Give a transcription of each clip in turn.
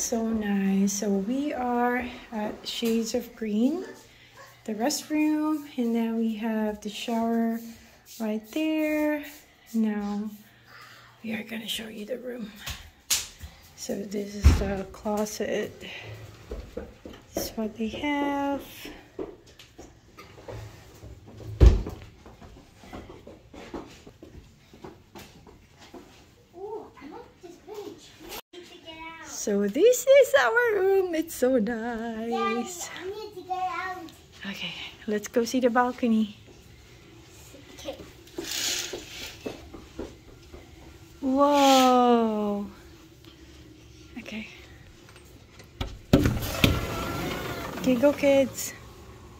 so nice. So we are at Shades of Green, the restroom, and then we have the shower right there. Now we are gonna show you the room. So this is the closet. This is what they have. So this is our room. It's so Daddy, nice. I need to get out. Okay, let's go see the balcony. Okay. Whoa. Okay. Okay, go kids.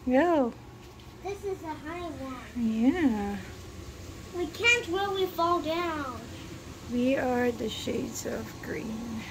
Go. This is a high one. Yeah. We can't really fall down. We are the shades of green.